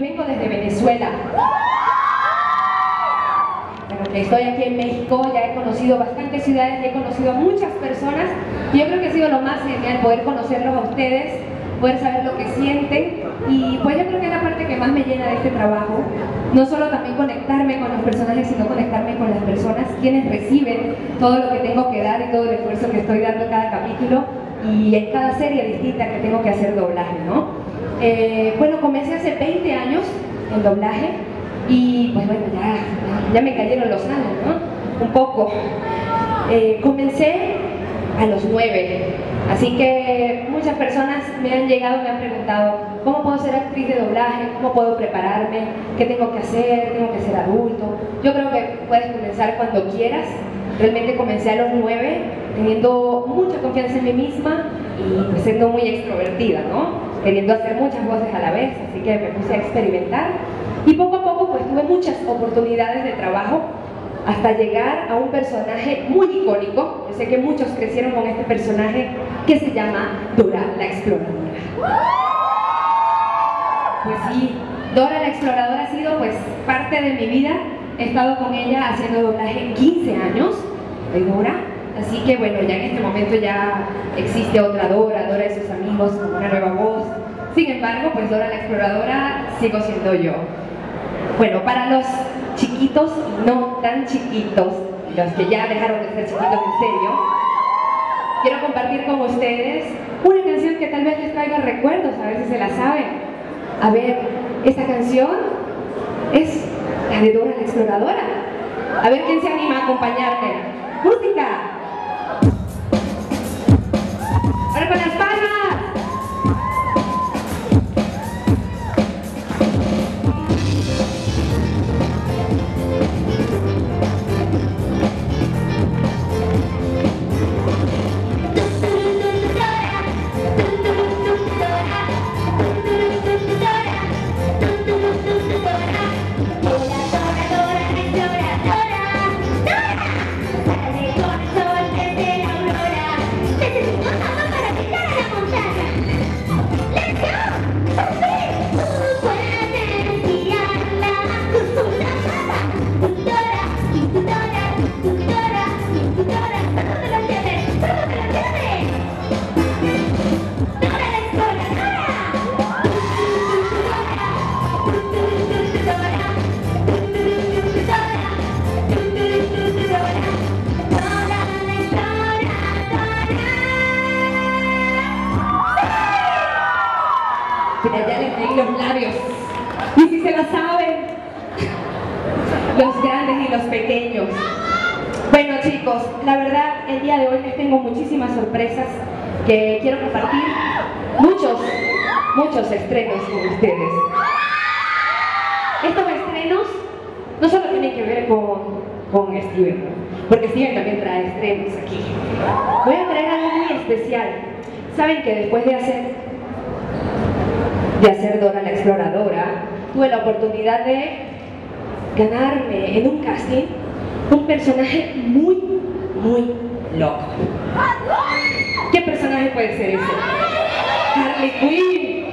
vengo desde Venezuela. Bueno, estoy aquí en México, ya he conocido bastantes ciudades, he conocido a muchas personas y yo creo que ha sido lo más genial poder conocerlos a ustedes, poder saber lo que sienten y pues yo creo que es la parte que más me llena de este trabajo, no solo también conectarme con los personajes, sino conectarme con las personas, quienes reciben todo lo que tengo que dar y todo el esfuerzo que estoy dando en cada capítulo y en cada serie distinta que tengo que hacer doblaje, ¿no? Eh, bueno, comencé hace 20 años en doblaje y pues bueno, ya, ya me cayeron los años, ¿no? Un poco. Eh, comencé a los 9, así que muchas personas me han llegado y me han preguntado ¿cómo puedo ser actriz de doblaje? ¿Cómo puedo prepararme? ¿Qué tengo que hacer? ¿Tengo que ser adulto? Yo creo que puedes comenzar cuando quieras. Realmente comencé a los 9 teniendo mucha confianza en mí misma y siendo muy extrovertida, ¿no? Queriendo hacer muchas voces a la vez, así que me puse a experimentar y poco a poco pues tuve muchas oportunidades de trabajo hasta llegar a un personaje muy icónico. Yo sé que muchos crecieron con este personaje que se llama Dora la Exploradora. Pues sí, Dora la Exploradora ha sido pues parte de mi vida. He estado con ella haciendo doblaje 15 años de Dora. Así que bueno, ya en este momento ya existe otra Dora, Dora y sus amigos con una nueva voz. Sin embargo, pues Dora la Exploradora sigo siendo yo. Bueno, para los chiquitos y no tan chiquitos, los que ya dejaron de ser chiquitos en serio, quiero compartir con ustedes una canción que tal vez les traiga recuerdos, a ver si se la saben. A ver, esta canción es la de Dora la Exploradora. A ver quién se anima a acompañarme. ¡Música! ¡Ahora chicos, la verdad el día de hoy les tengo muchísimas sorpresas que quiero compartir. Muchos, muchos estrenos con ustedes. Estos estrenos no solo tienen que ver con, con Steven, porque Steven también trae estrenos aquí. Voy a traer algo muy especial. Saben que después de hacer de hacer Dora la Exploradora, tuve la oportunidad de ganarme en un casting un personaje muy, muy loco. ¿Qué personaje puede ser ese? Harley Quinn.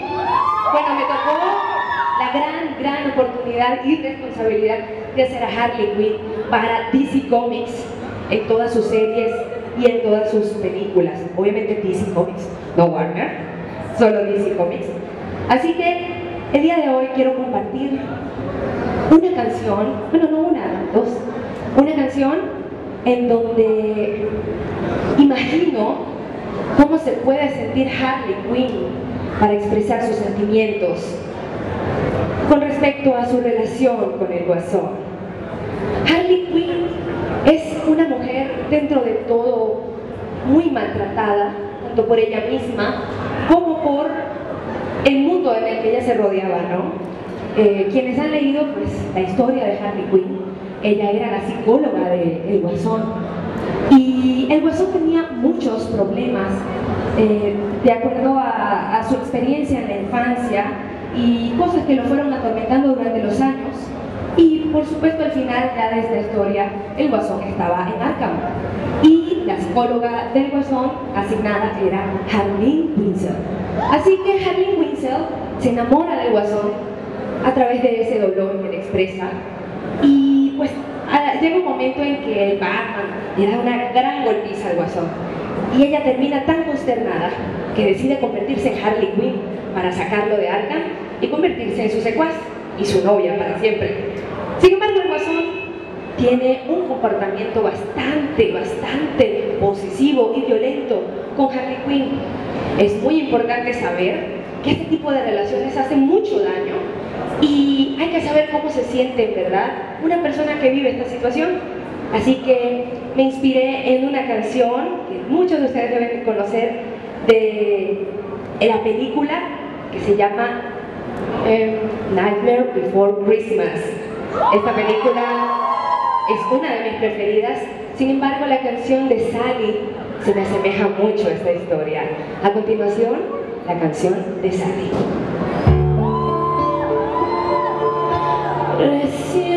Bueno, me tocó la gran, gran oportunidad y responsabilidad de hacer a Harley Quinn para DC Comics en todas sus series y en todas sus películas. Obviamente DC Comics, no Warner, solo DC Comics. Así que el día de hoy quiero compartir una canción, bueno, no una, dos, una canción en donde imagino cómo se puede sentir Harley Quinn para expresar sus sentimientos con respecto a su relación con el guasón. Harley Quinn es una mujer dentro de todo muy maltratada, tanto por ella misma como por el mundo en el que ella se rodeaba, ¿no? Eh, quienes han leído pues, la historia de Harley Quinn, ella era la psicóloga del de Guasón. Y el Guasón tenía muchos problemas eh, de acuerdo a, su experiencia en la infancia y cosas que lo fueron atormentando durante los años. Y por supuesto al final ya de esta historia el Guasón estaba en Arkham. Y la psicóloga del Guasón asignada era Harleen Winsell. Así que Harleen Winsell se enamora del Guasón, a través de ese dolor que le expresa. Y pues llega un momento en que el Batman le da una gran golpiza al guasón. Y ella termina tan consternada que decide convertirse en Harley Quinn para sacarlo de Arkham y convertirse en su secuaz y su novia para siempre. Sin embargo, el guasón tiene un comportamiento bastante, bastante posesivo y violento con Harley Quinn. Es muy importante saber que este tipo de relaciones hacen mucho daño y hay que saber cómo se siente, ¿verdad? Una persona que vive esta situación. Así que me inspiré en una canción que muchos de ustedes deben conocer de la película que se llama em, Nightmare Before Christmas. Esta película es una de mis preferidas, sin embargo la canción de Sally se me asemeja mucho a esta historia. A continuación, la canción de Sally. También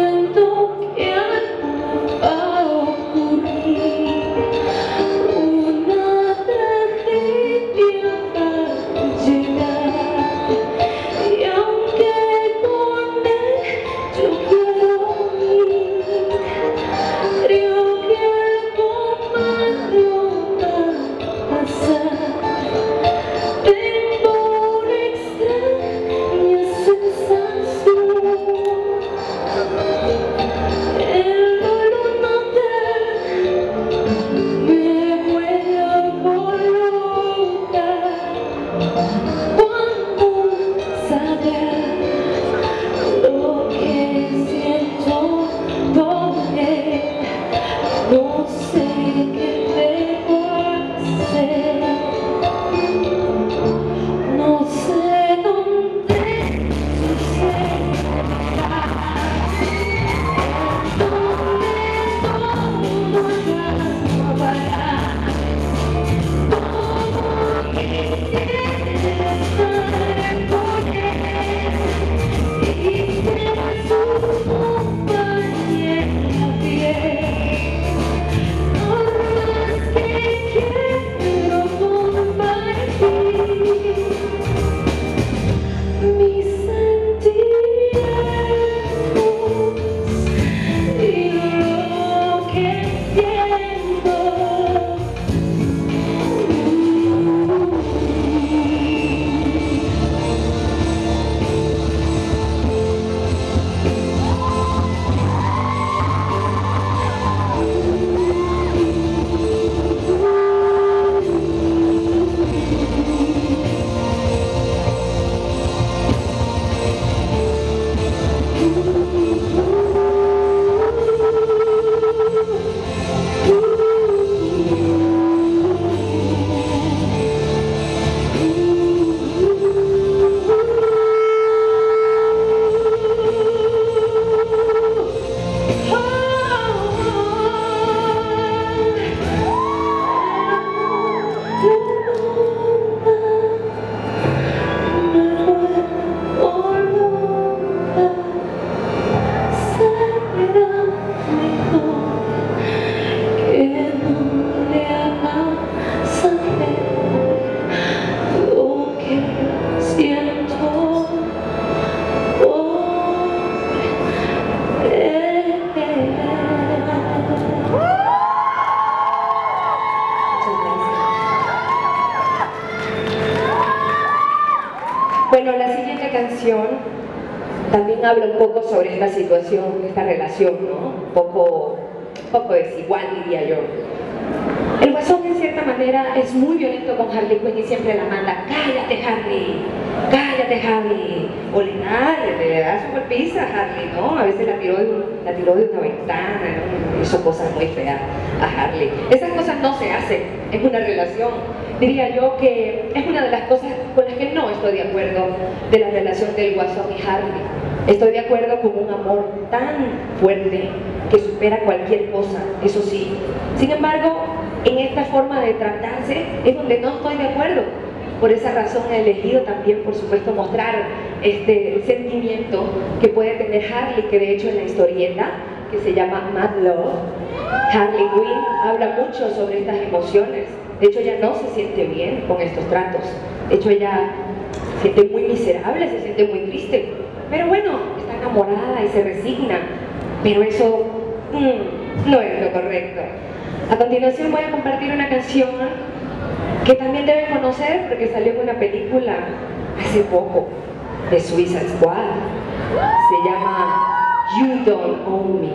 sobre esta situación, esta relación, ¿no? Un poco, poco desigual, diría yo. El guasón, en cierta manera, es muy violento con Harley Quinn y siempre la manda, cállate Harley, cállate Harley, o le da, su golpiza a Harley, ¿no? A veces la tiró de, la tiró de una ventana, ¿no? hizo cosas muy feas a Harley. Esas cosas no se hacen en una relación. Diría yo que es una de las cosas con las que no estoy de acuerdo de la relación del guasón y Harley. Estoy de acuerdo con un amor tan fuerte que supera cualquier cosa, eso sí. Sin embargo, en esta forma de tratarse es donde no estoy de acuerdo. Por esa razón he elegido también, por supuesto, mostrar este sentimiento que puede tener Harley, que de hecho en la historieta, que se llama Mad Love, Harley Quinn habla mucho sobre estas emociones. De hecho, ella no se siente bien con estos tratos. De hecho, ella se siente muy miserable, se siente muy triste pero bueno, está enamorada y se resigna. Pero eso mm, no es lo correcto. A continuación voy a compartir una canción que también deben conocer porque salió en una película hace poco de Suiza Squad. Se llama You Don't Own Me.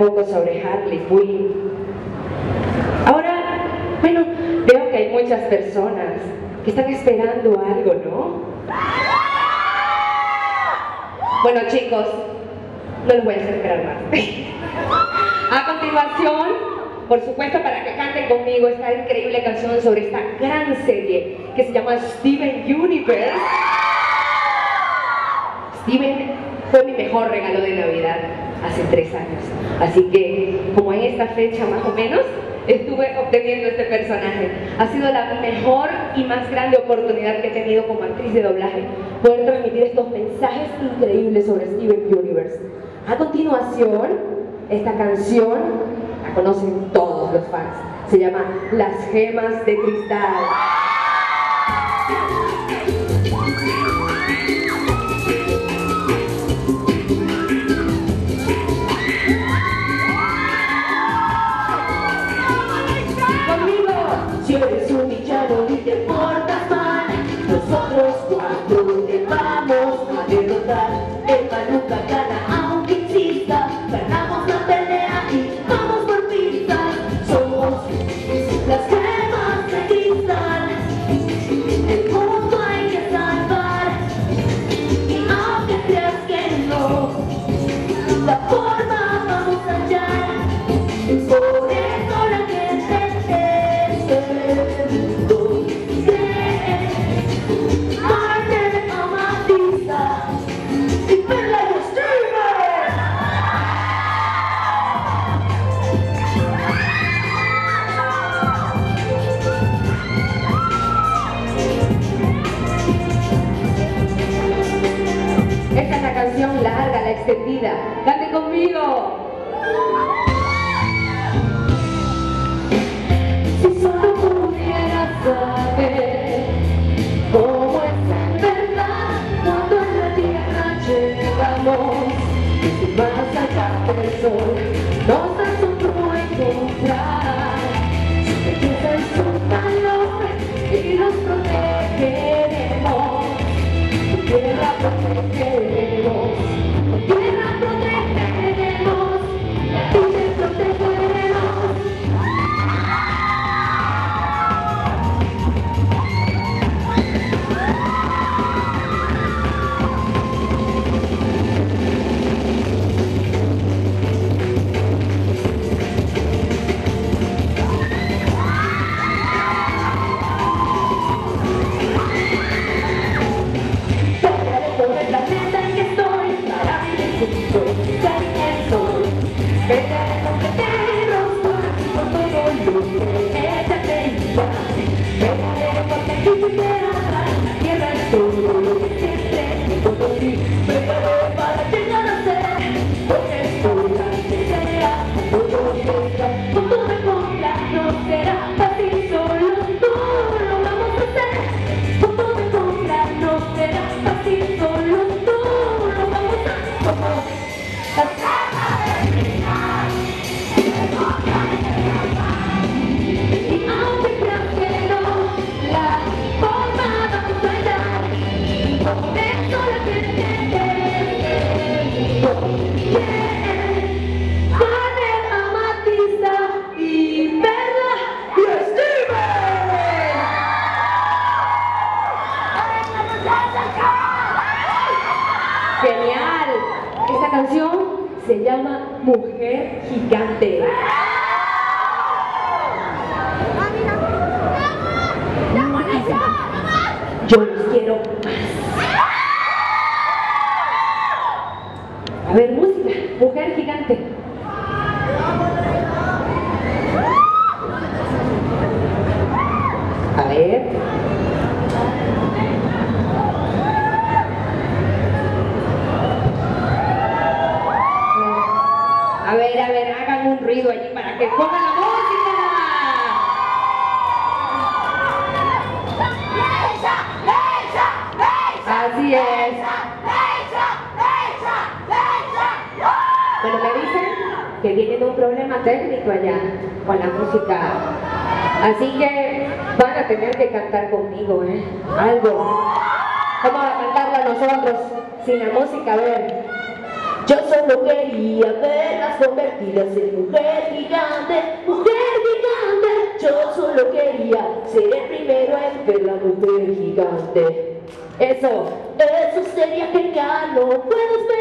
Poco sobre Harley Quinn. Ahora, bueno, veo que hay muchas personas que están esperando algo, ¿no? Bueno chicos, no les voy a hacer esperar más. A continuación, por supuesto, para que canten conmigo esta increíble canción sobre esta gran serie que se llama Steven Universe. Steven fue mi mejor regalo de Navidad hace tres años. Así que, como en esta fecha más o menos, estuve obteniendo este personaje. Ha sido la mejor y más grande oportunidad que he tenido como actriz de doblaje, poder transmitir estos mensajes increíbles sobre Steven Universe. A continuación, esta canción la conocen todos los fans. Se llama Las Gemas de Cristal. the fuck sería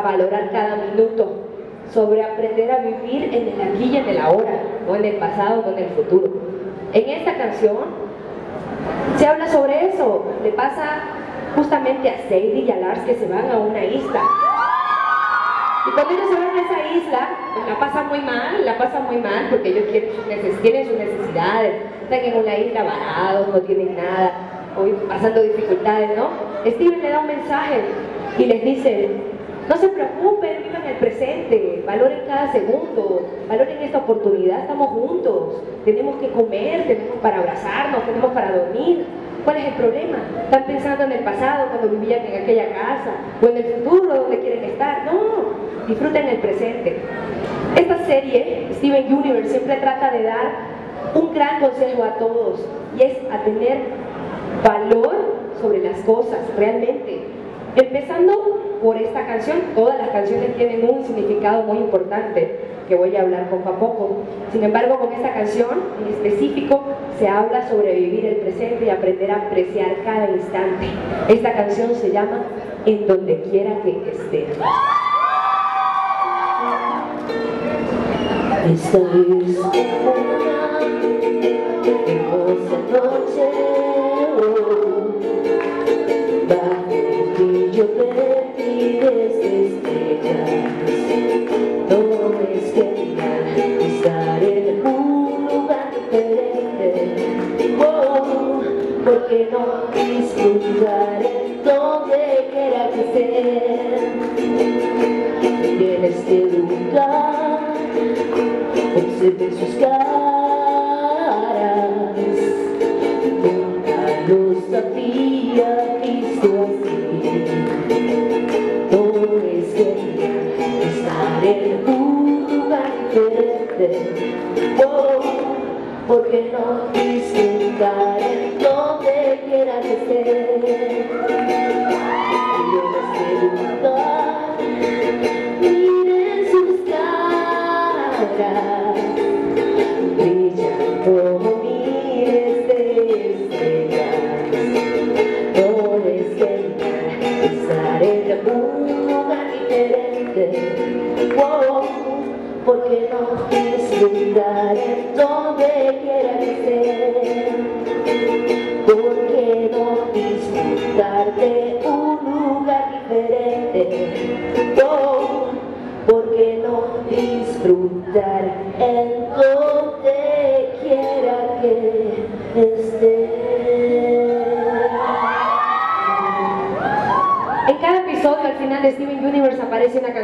valorar cada minuto, sobre aprender a vivir en el aquí y en el ahora, no en el pasado, no en el futuro. En esta canción se habla sobre eso. Le pasa justamente a Sadie y a Lars que se van a una isla. Y cuando ellos se van a esa isla, pues la pasan muy mal, la pasan muy mal porque ellos tienen sus necesidades, están en una isla varados, no tienen nada, hoy pasando dificultades, ¿no? Steven le da un mensaje y les dice, no se preocupen, vivan el presente, valoren cada segundo, valoren esta oportunidad, estamos juntos, tenemos que comer, tenemos para abrazarnos, tenemos para dormir. ¿Cuál es el problema? Están pensando en el pasado, cuando vivían en aquella casa, o en el futuro, donde quieren estar. No, disfruten el presente. Esta serie, Steven Universe, siempre trata de dar un gran consejo a todos, y es a tener valor sobre las cosas, realmente. Empezando por esta canción, todas las canciones tienen un significado muy importante que voy a hablar poco a poco. Sin embargo, con esta canción en específico se habla sobre vivir el presente y aprender a apreciar cada instante. Esta canción se llama En donde quiera que esté. Noche, porque no disfrutar en donde quiera que esté. En este lugar observen sus caras, nunca los había visto así. No es genial estar en un lugar diferente, oh, porque no disfrutar en quiera que esté. Y en este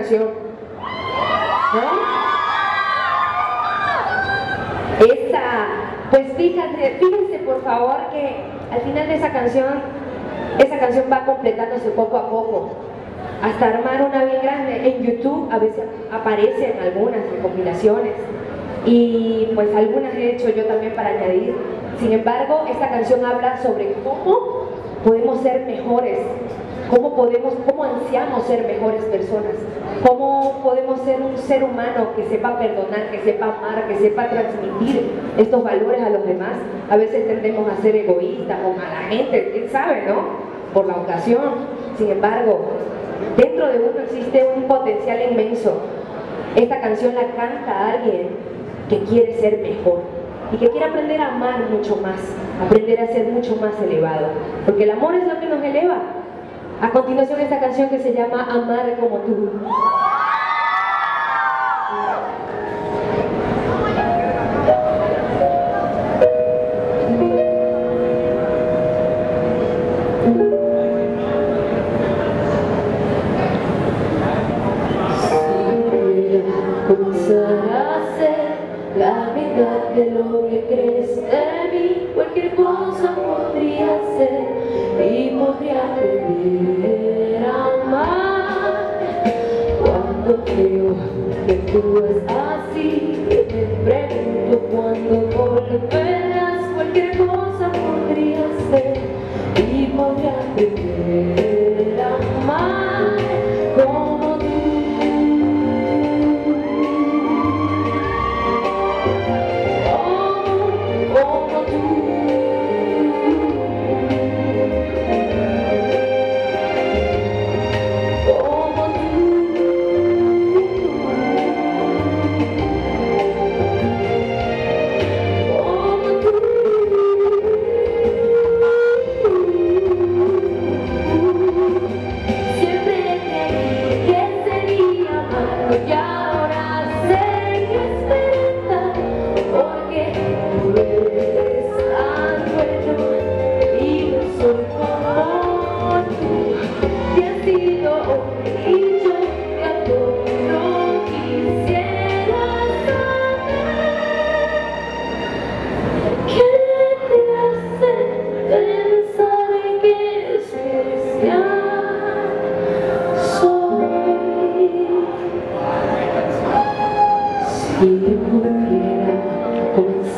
canción. Pues fíjate, fíjense por favor que al final de esa canción, esa canción va completándose poco a poco, hasta armar una bien grande. En YouTube a veces aparecen algunas recopilaciones y pues algunas he hecho yo también para añadir. Sin embargo, esta canción habla sobre cómo podemos ser mejores, cómo podemos, cómo ansiamos ser mejores personas, cómo podemos ser un ser humano que sepa perdonar, que sepa amar, que sepa transmitir estos valores a los demás. A veces tendemos a ser egoístas o mala gente, quién sabe, ¿no? Por la ocasión. Sin embargo, dentro de uno existe un potencial inmenso. Esta canción la canta alguien que quiere ser mejor y que quiere aprender a amar mucho más, aprender a ser mucho más elevado, porque el amor es lo que nos eleva. A continuación esta canción que se llama Amar como tú.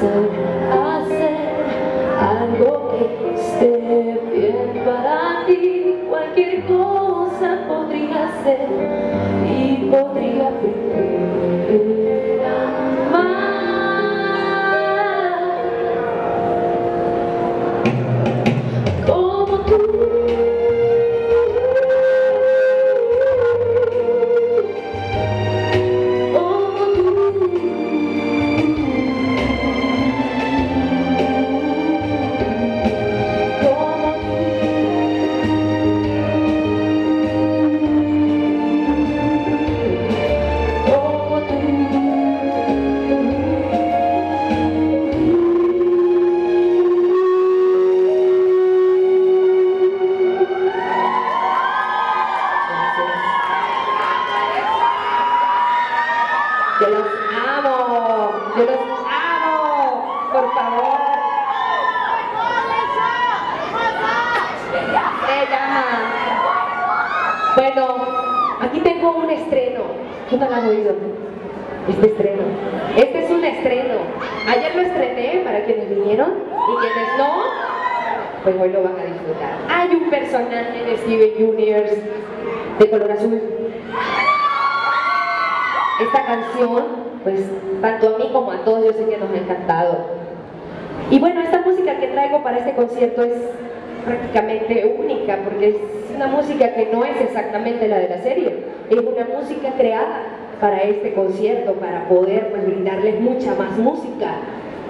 Hacer algo que esté bien para ti, cualquier cosa podría ser y podría aprender es una música que no es exactamente la de la serie, es una música creada para este concierto, para poder pues, brindarles mucha más música.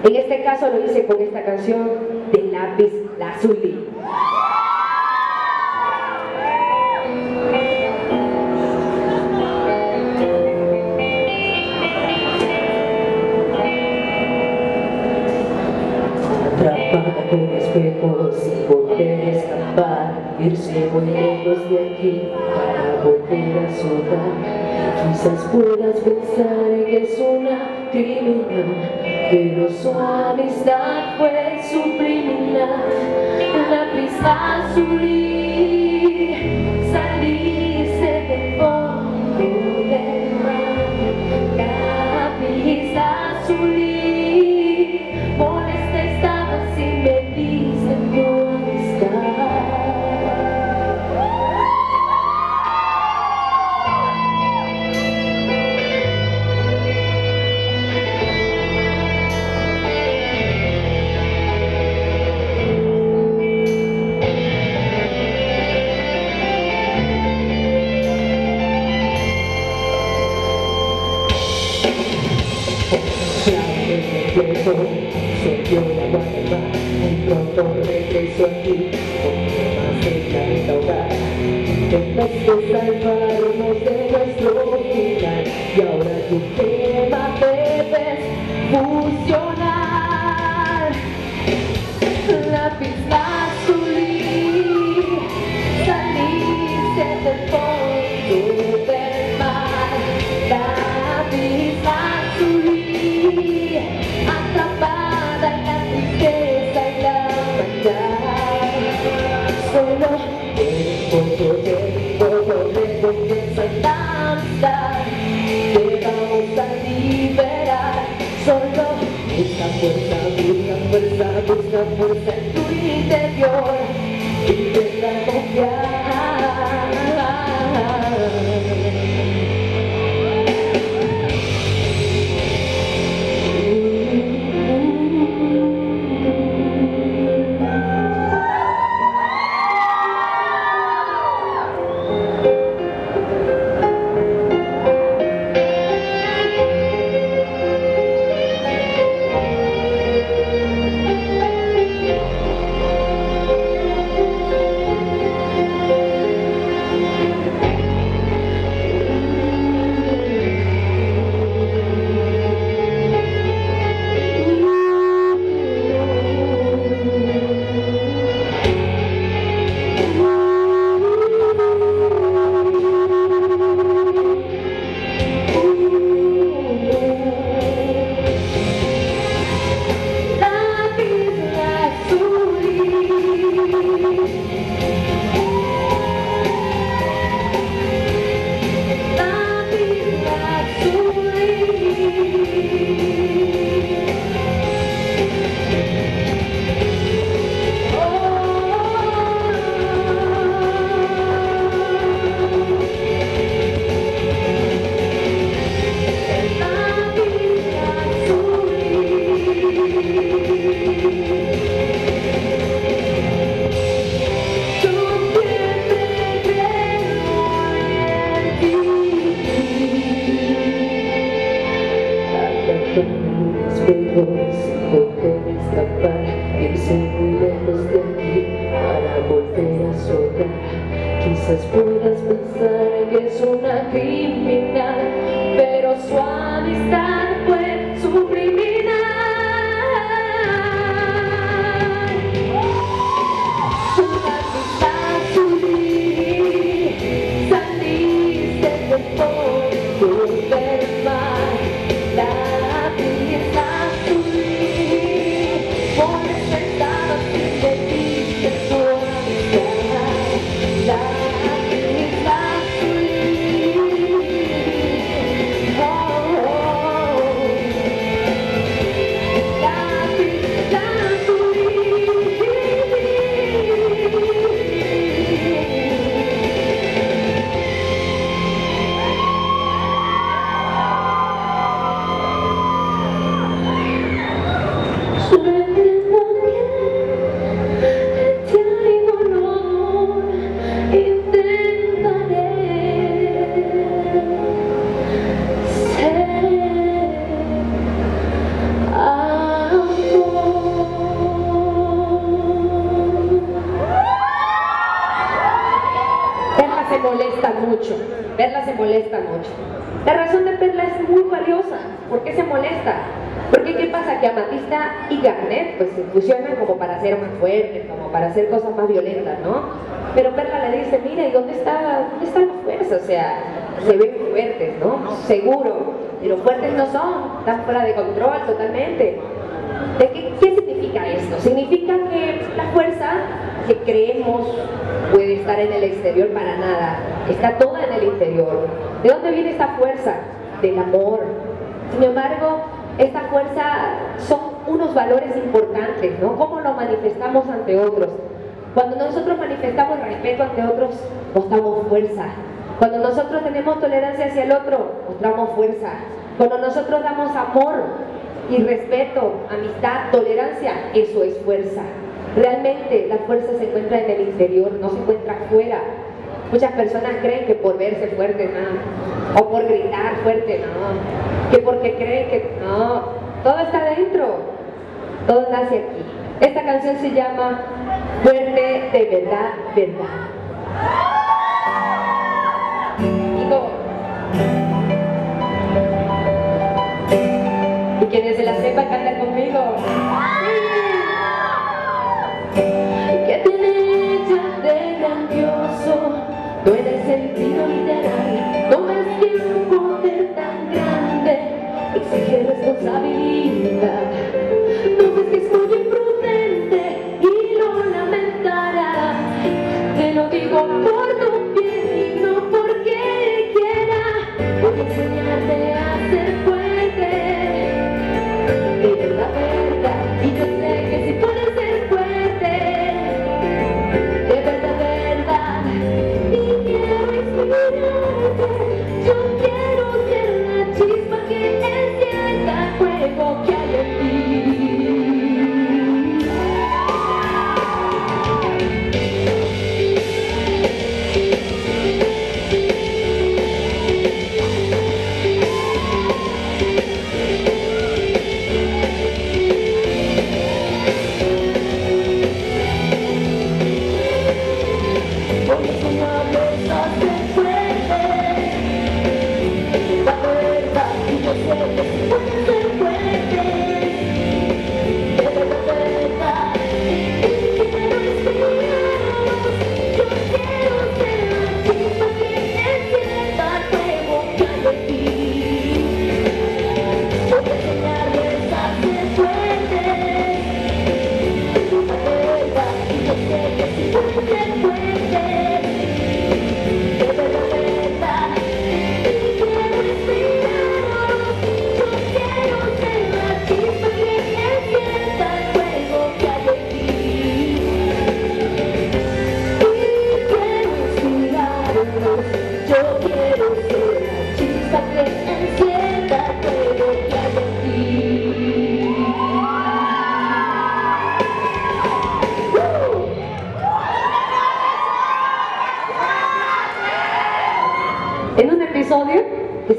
En este caso lo hice con esta canción de Lápiz Lazuli. Atrapada con espejos sin poder escapar Irse muy lejos de aquí para volver a Quizás puedas pensar en que es una criminal Pero su amistad fue subliminal La pista azul se dio la guarda y pronto regresó aquí con más de 40 hogar. Intentaste salvarnos de nuestro final y ahora tu tema debes fusionar Perla se molesta mucho. La razón de Perla es muy valiosa. ¿Por qué se molesta? Porque ¿qué pasa? Que Amatista y Garnet pues se fusionan como para ser más fuertes, como para hacer cosas más violentas, ¿no? Pero Perla le dice, mira, ¿y dónde está, dónde está la fuerza? O sea, se ven fuertes, ¿no? Seguro, pero fuertes no son, están fuera de control totalmente. ¿De qué significa esto? Significa que la fuerza que creemos puede estar en el exterior para nada, está toda en el interior. ¿De dónde viene esta fuerza? Del amor. Sin embargo, esta fuerza son unos valores importantes, ¿no? ¿Cómo lo manifestamos ante otros? Cuando nosotros manifestamos respeto ante otros, mostramos fuerza. Cuando nosotros tenemos tolerancia hacia el otro, mostramos fuerza. Cuando nosotros damos amor y respeto, amistad, tolerancia, eso es fuerza. Realmente la fuerza se encuentra en el interior, no se encuentra afuera. Muchas personas creen que por verse fuerte, no. O por gritar fuerte, no. Que porque creen que no. Todo está dentro. Todo nace aquí. Esta canción se llama Fuerte de verdad, verdad. Y la sepan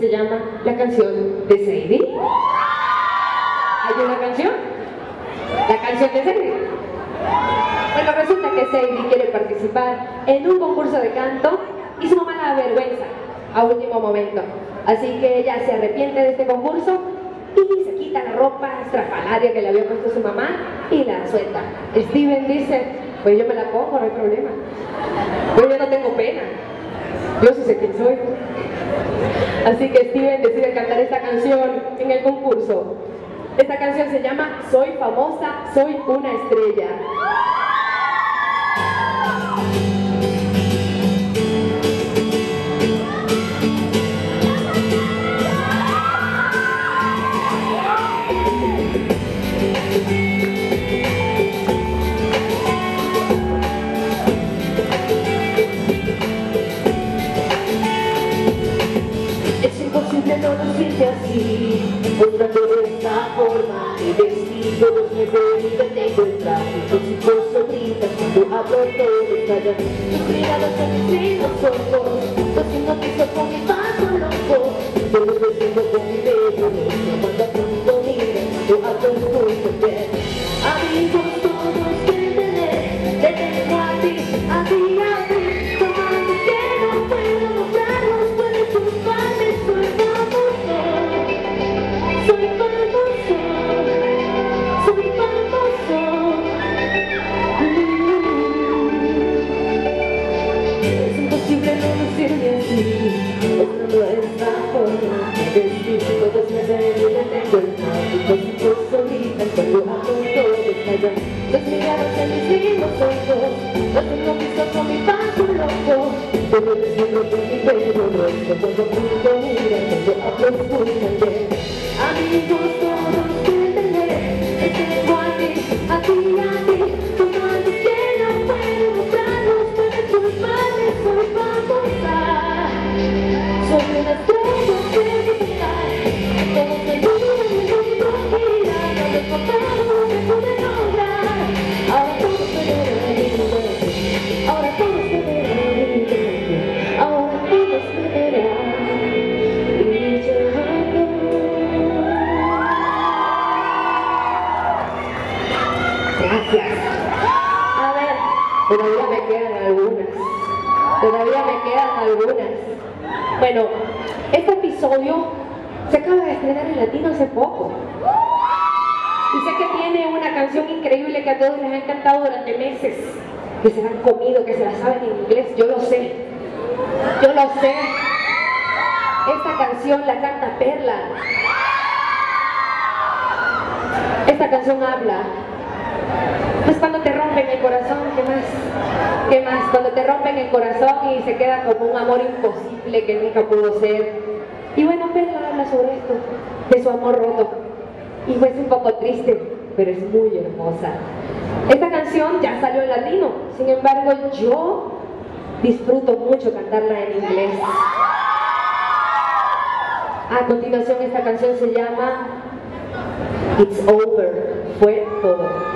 llama La canción de Sadie. ¿Hay una canción? La canción de Sadie. Bueno, resulta que Sadie quiere participar en un concurso de canto y su mamá la vergüenza a último momento. Así que ella se arrepiente de este concurso y se quita la ropa estrafalaria que le había puesto su mamá y la suelta. Steven dice, pues yo me la pongo, no hay problema. Pues yo no tengo pena. Yo sí sé quién soy. Así que Steven decide cantar esta canción en el concurso. Esta canción se llama Soy famosa, soy una estrella. Lucirte así Mostrando de esta forma Mi los me el traje Tus hijos sonrisas cuando hablo todos callan Tus miradas son mis los ojos Los hipnotizo con mi paso loco. Yo los detengo con mi dedo rojo Cuando a punto miran cuando hablo escucho bien Esta canción ya salió en latino, sin embargo yo disfruto mucho cantarla en inglés. A continuación esta canción se llama It's Over, fue todo.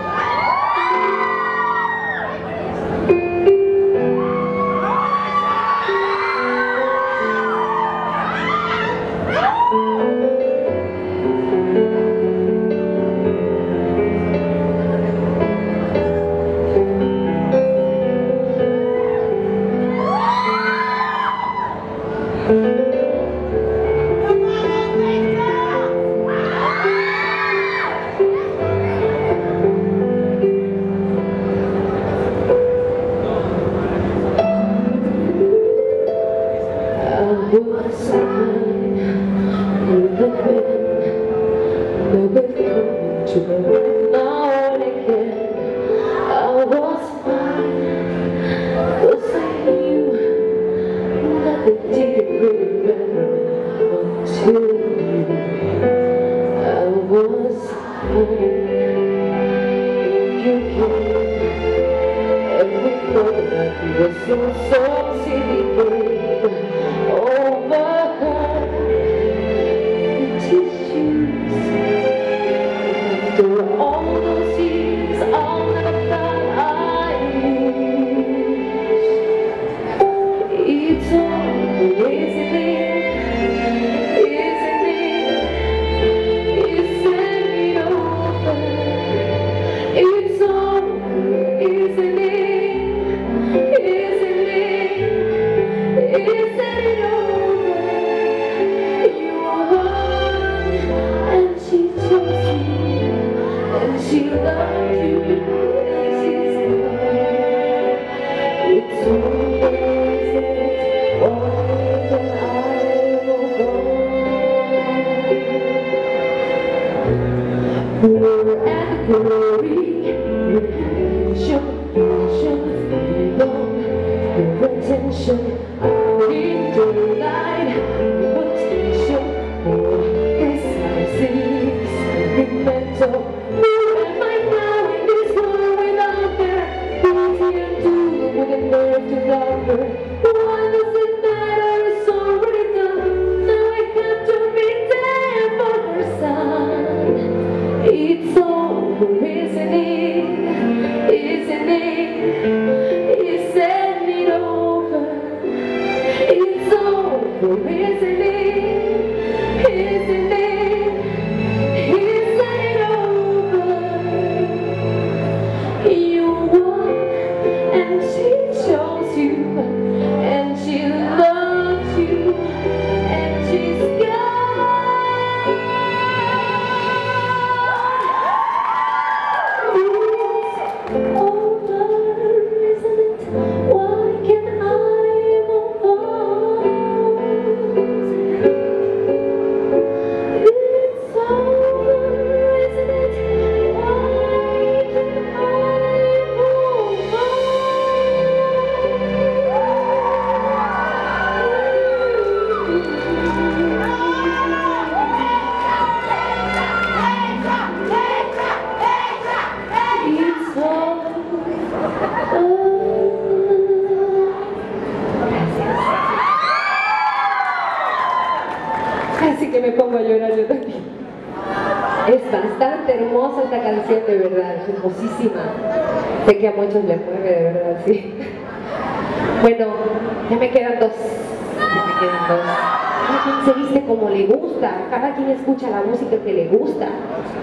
Se viste como le gusta, cada quien escucha la música que le gusta,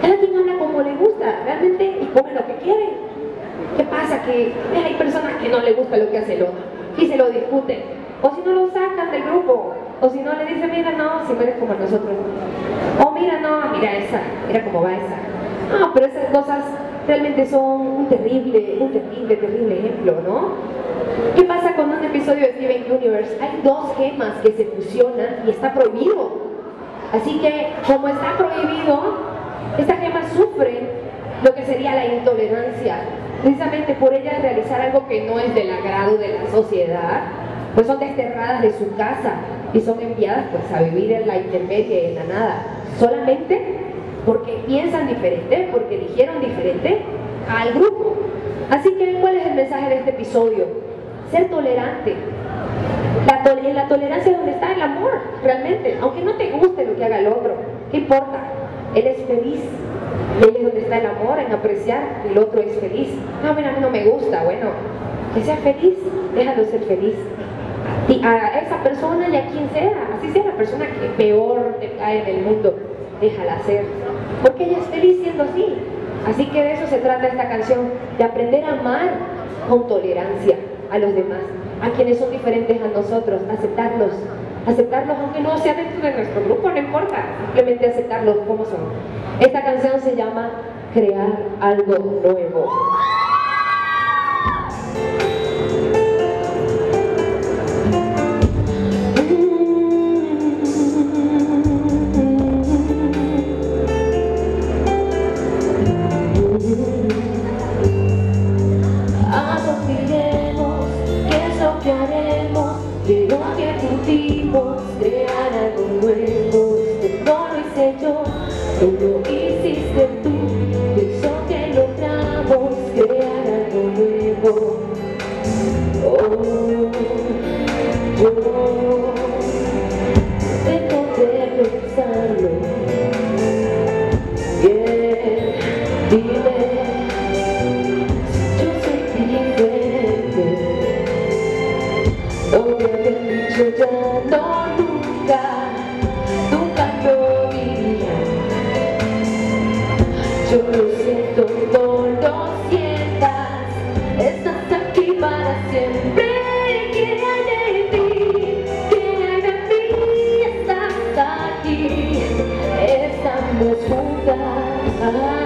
cada quien habla como le gusta, realmente, y come lo que quiere. ¿Qué pasa? Que hay personas que no le gusta lo que hace el otro y se lo discuten. O si no lo sacan del grupo. O si no le dicen, mira, no, si no eres como nosotros. O mira, no, mira esa, mira cómo va esa. No, pero esas cosas realmente son un terrible, un terrible, terrible ejemplo, ¿no? ¿Qué pasa con un episodio de Steven Universe? Hay dos gemas que se fusionan y está prohibido. Así que, como está prohibido, esta gema sufre lo que sería la intolerancia. Precisamente por ella realizar algo que no es del agrado de la sociedad, pues son desterradas de su casa y son enviadas pues a vivir en la intermedia, en la nada, solamente porque piensan diferente, porque eligieron diferente al grupo. Así que, ¿cuál es el mensaje de este episodio? Ser tolerante. La en la tolerancia es donde está el amor, realmente. Aunque no te guste lo que haga el otro, ¿qué importa? Él es feliz. Y ahí es donde está el amor, en apreciar que el otro es feliz. No, mira, a mí no me gusta. Bueno, que sea feliz, déjalo ser feliz. Y a esa persona y a quien sea, así sea la persona que peor te cae en el mundo, déjala ser. Porque ella es feliz siendo así. Así que de eso se trata esta canción, de aprender a amar con tolerancia a los demás, a quienes son diferentes a nosotros, aceptarlos, aceptarlos aunque no sea dentro de nuestro grupo, no importa, simplemente aceptarlos como son. Esta canción se llama Crear algo nuevo. No nunca Nunca lo diría Yo lo siento, no lo sientas Estás aquí para siempre ¿Qué hay de ti? ¿Qué hay de mí? Estás aquí Estamos juntas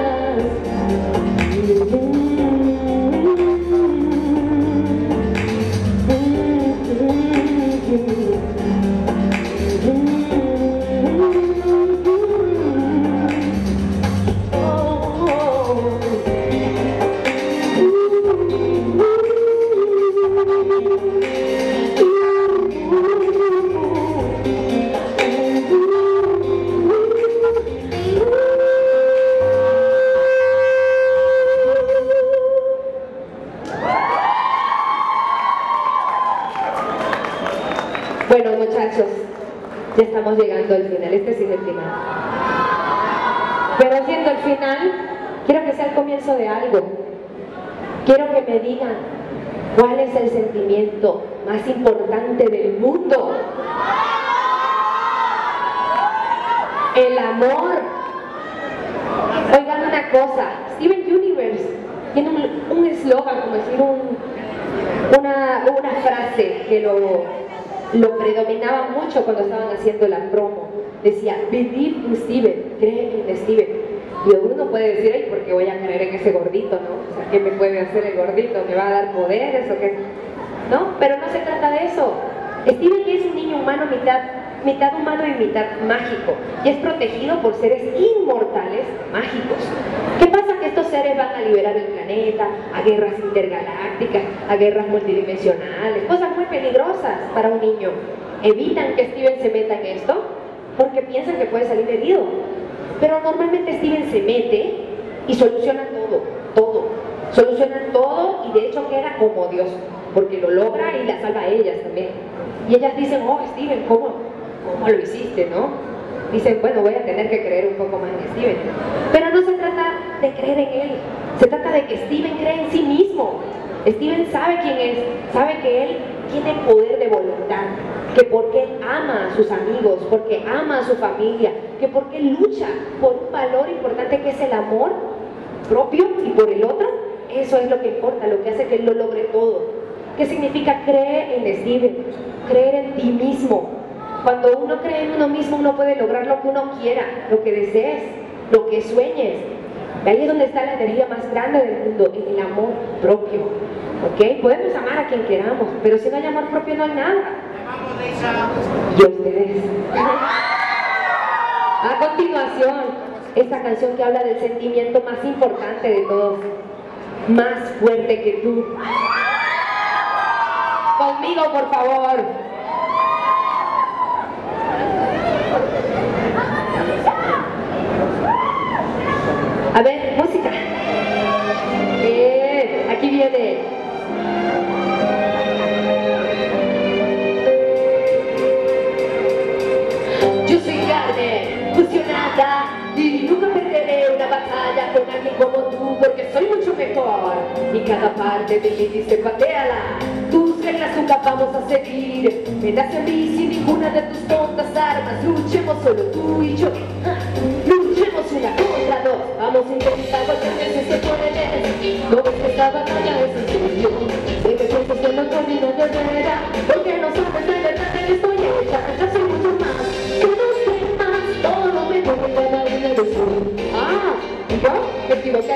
O sea, ¿qué me puede hacer el gordito? ¿Me va a dar poderes o qué? ¿No? Pero no se trata de eso. Steven es un niño humano mitad, mitad humano y mitad mágico. Y es protegido por seres inmortales mágicos. ¿Qué pasa? Que estos seres van a liberar el planeta, a guerras intergalácticas, a guerras multidimensionales, cosas muy peligrosas para un niño. Evitan que Steven se meta en esto porque piensan que puede salir herido. Pero normalmente Steven se mete y soluciona todo, todo. Soluciona todo y de hecho queda como Dios, porque lo logra y la salva a ellas también. Y ellas dicen, oh Steven, ¿cómo, cómo lo hiciste, no? Dicen, bueno, voy a tener que creer un poco más en Steven. Pero no se trata de creer en él, se trata de que Steven cree en sí mismo. Steven sabe quién es, sabe que él tiene poder de voluntad, que porque él ama a sus amigos, porque ama a su familia, que porque lucha por un valor importante que es el amor propio y por el otro, eso es lo que importa, lo que hace que él lo logre todo. ¿Qué significa creer en Steven? Creer en ti mismo. Cuando uno cree en uno mismo, uno puede lograr lo que uno quiera, lo que desees, lo que sueñes. ahí es donde está la energía más grande del mundo, el amor propio. ¿Ok? Podemos amar a quien queramos, pero si no hay amor propio no hay nada. Y ustedes. A continuación, esta canción que habla del sentimiento más importante de todos, más fuerte que tú. Conmigo, por favor. Como tú porque soy mucho mejor. Y cada parte de mí dice pateala, tus reglas nunca vamos a seguir. Me das a mí sin ninguna de tus tontas armas, luchemos solo tú y yo. Ah, Luchemos una contra dos, vamos a intentar vez si se puede. No que esta batalla es camino de verdad,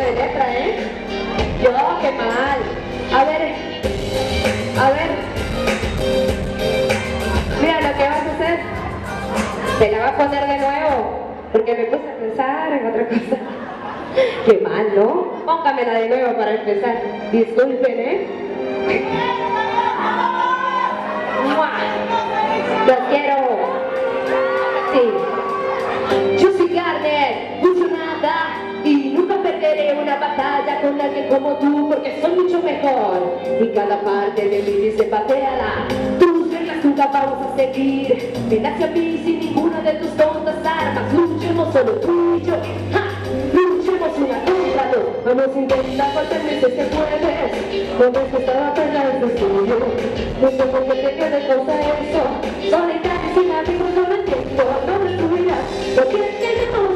de letra, ¿eh? Yo, qué mal. A ver, a ver. Mira lo que vas a hacer. Te la va a poner de nuevo, porque me puse a pensar en otra cosa. Qué mal, ¿no? Póngamela de nuevo para empezar. Disculpen, ¿eh? ¡Mua! ¡Los quiero! Sí. Yo soy con alguien como tú porque soy mucho mejor. Y cada parte de mí dice pateala. Tus reglas nunca vamos a seguir. Ven hacia mí sin ninguna de tus tontas armas. Luchemos solo tú y yo. Luchemos una contra dos. Vamos a intentar cuántas veces se puede. No ves que esta batalla es de tuyo. No sé por qué te quede cosa eso. Solitario sin amigos no lo entiendo. No destruirás lo que tenemos